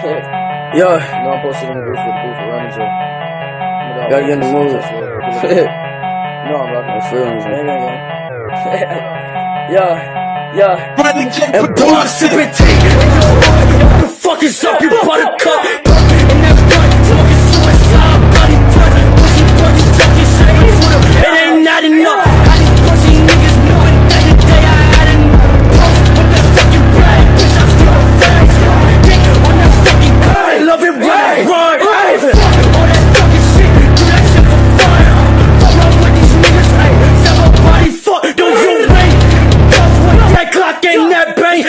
Yo, No, I'm posting on the roof with the booth running to. gotta get in the mood. No, I'm rocking I the feel me. Yeah, yeah. And boy, I'm sipping tea. What the fuck is up, you buttercup? ない。い